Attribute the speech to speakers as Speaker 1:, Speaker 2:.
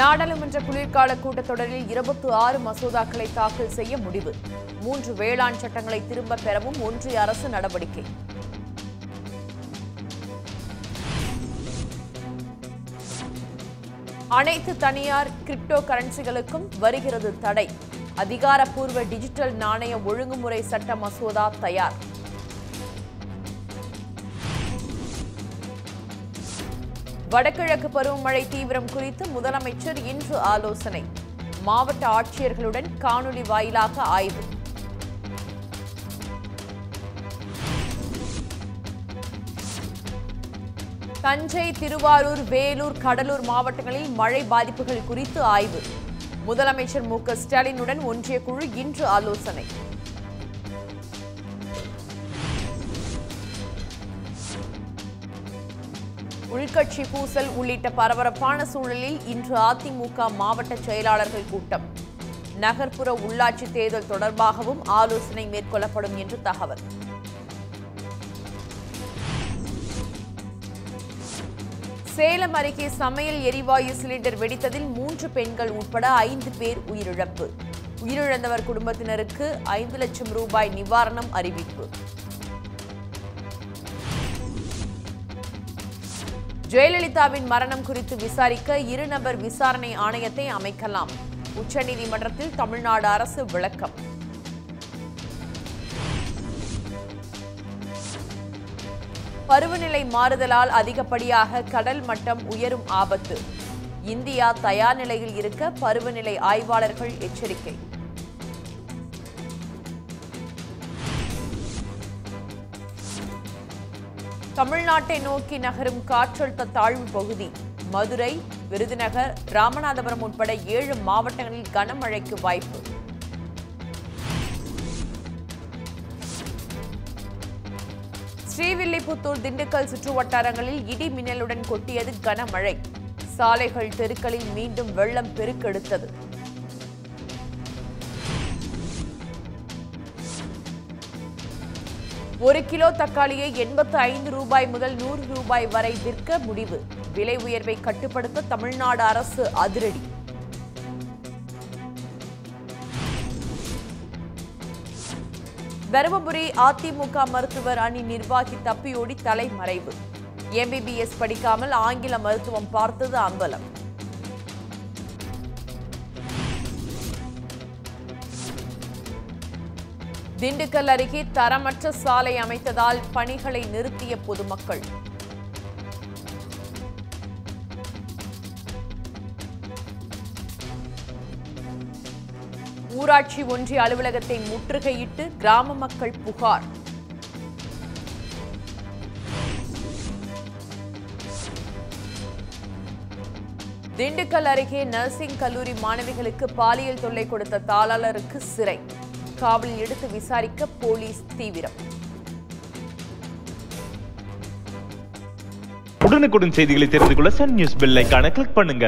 Speaker 1: நாடாளுமன்ற குளிர்கால கூட்டத்தொடரில் இருபத்தி ஆறு மசோதாக்களை தாக்கல் செய்ய முடிவு. மூன்று வேளாண் சட்டங்களை திரும்பப் பெறவும் ஒன்றிய அரசு நடவடிக்கை. அனைத்து தனியார் கிரிப்டோ கரன்சிகளுக்கும் வருகிறது தடை. அதிகாரப்பூர்வ டிஜிட்டல் நாணய ஒழுங்குமுறை சட்ட மசோதா தயார். வடகிழக்கு பருவமழை தீவிரம் குறித்து முதலமைச்சர் இன்று ஆலோசனை. மாவட்ட ஆட்சியர்களுடன் காணொலி வாயிலாக ஆய்வு. தஞ்சை திருவாரூர் வேலூர் கடலூர் மாவட்டங்களில் மழை பாதிப்புகள் குறித்து ஆய்வு. முதலமைச்சர் மு க ஸ்டாலினுடன் ஒன்றிய குழு இன்று ஆலோசனை. உள்கட்சி பூசல் உள்ளிட்ட பரபரப்பான சூழலில் இன்று அதிமுக மாவட்ட செயலாளர்கள் கூட்டம். நகர்ப்புற உள்ளாட்சி தேர்தல் தொடர்பாகவும் ஆலோசனை மேற்கொள்ளப்படும் என்று தகவல். சேலம் அருகே சமையல் எரிவாயு சிலிண்டர் வெடித்ததில் மூன்று பெண்கள் உட்பட ஐந்து பேர் உயிரிழப்பு. உயிரிழந்தவர் குடும்பத்தினருக்கு ஐந்து லட்சம் ரூபாய் நிவாரணம் அறிவிப்பு. ஜெயலலிதாவின் மரணம் குறித்து விசாரிக்க இருநபர் விசாரணை ஆணையத்தை அமைக்கலாம். உச்சநீதிமன்றத்தில் தமிழ்நாடு அரசு விளக்கம். பருவநிலை மாறுதலால் அதிகப்படியாக கடல் மட்டம் உயரும் ஆபத்து. இந்தியா தயார் நிலையில் இருக்க பருவநிலை ஆய்வாளர்கள் எச்சரிக்கை. தமிழ்நாட்டை நோக்கி நகரும் காற்றழுத்த தாழ்வு பகுதி. மதுரை விருதுநகர் ராமநாதபுரம் உட்பட ஏழு மாவட்டங்களில் கனமழைக்கு வாய்ப்பு. ஸ்ரீவில்லிபுத்தூர் திண்டுக்கல் சுற்று வட்டாரங்களில் இடி மின்னலுடன் கொட்டியது கனமழை. சாலைகள் தெருக்களில் மீண்டும் வெள்ளம் பெருக்கெடுத்தது. ஒரு கிலோ தக்காளியை எண்பத்து ஐந்து ரூபாய் முதல் நூறு ரூபாய் வரை விற்க முடிவு. விலை உயர்வை கட்டுப்படுத்த தமிழ்நாடு அரசு அதிரடி. தருமபுரி அதிமுக மருத்துவர் அணி நிர்வாகி தப்பியோடி தலைமறைவு. எம்பிபிஎஸ் படிக்காமல் ஆங்கில மருத்துவம் பார்த்தது அம்பலம். திண்டுக்கல் அருகே தரமற்ற சாலை அமைத்ததால் பணிகளை நிறுத்திய பொதுமக்கள். ஊராட்சி ஒன்றிய அலுவலகத்தை முற்றுகையிட்டு கிராம மக்கள் புகார். திண்டுக்கல் அருகே நர்சிங் கல்லூரி மாணவிகளுக்கு பாலியல் தொல்லை கொடுத்த தாளாளருக்கு சிறை. காவலில் எடுத்து விசாரிக்க போலீஸ் தீவிரம்.
Speaker 2: உடனுக்குடன் செய்திகளை தெரிந்து கொள்ள சன் நியூஸ் பெல் கிளிக் பண்ணுங்க.